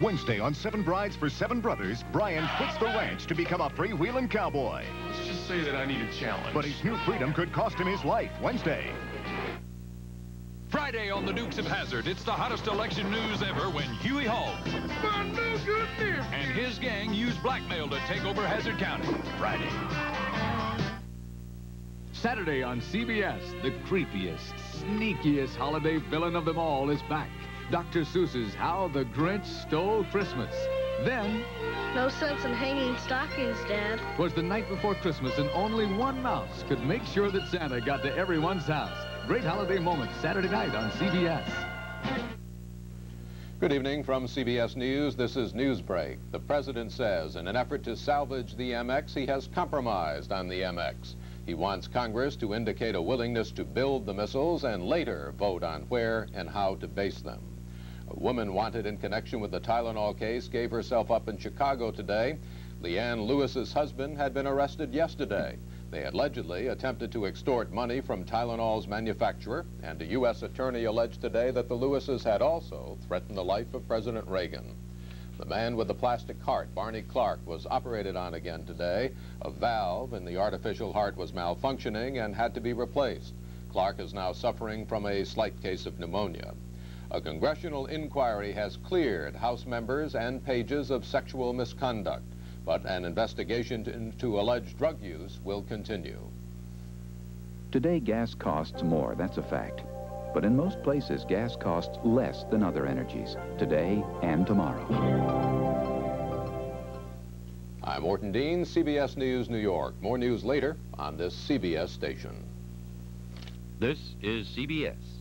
Wednesday on Seven Brides for Seven Brothers, Brian quits the ranch to become a freewheeling cowboy. Let's just say that I need a challenge. But his new freedom could cost him his life. Wednesday. Friday on the Dukes of Hazzard, it's the hottest election news ever when Huey Hall and his gang use blackmail to take over Hazzard County. Friday. Saturday on CBS, the creepiest, sneakiest holiday villain of them all is back. Dr. Seuss's How the Grinch Stole Christmas. Then, No sense in hanging stockings, Dad. was the night before Christmas and only one mouse could make sure that Santa got to everyone's house. Great holiday moments Saturday night on CBS. Good evening from CBS News. This is Newsbreak. The president says in an effort to salvage the MX, he has compromised on the MX. He wants Congress to indicate a willingness to build the missiles and later vote on where and how to base them. Woman wanted in connection with the Tylenol case gave herself up in Chicago today. Leanne Lewis's husband had been arrested yesterday. They allegedly attempted to extort money from Tylenol's manufacturer, and a U.S. attorney alleged today that the Lewises had also threatened the life of President Reagan. The man with the plastic heart, Barney Clark, was operated on again today. A valve in the artificial heart was malfunctioning and had to be replaced. Clark is now suffering from a slight case of pneumonia. A congressional inquiry has cleared House members and pages of sexual misconduct, but an investigation into alleged drug use will continue. Today, gas costs more, that's a fact. But in most places, gas costs less than other energies, today and tomorrow. I'm Morton Dean, CBS News, New York. More news later on this CBS station. This is CBS.